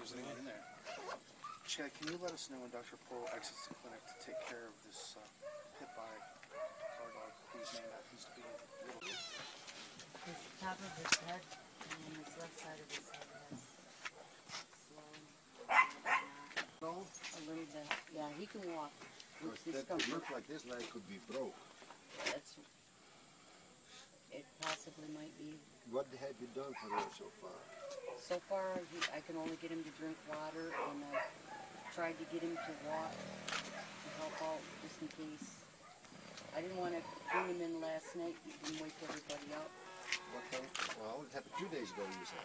there's anyone in there. Chad, can you let us know when Dr. Pol exits the clinic to take care of this uh, pit bull guard dog whose name happens to be Little? His top of his head and then his left side of his head has swelling. No? A little bit. Yeah, he can walk with that it discomfort. looks like this leg could be broke. That's, it possibly might be. What have you done for him so far? So far, he, I can only get him to drink water and I've tried to get him to walk to help out just in case. I didn't want to bring him in last night and wake everybody up. Time? Well, it happened two days ago, you said.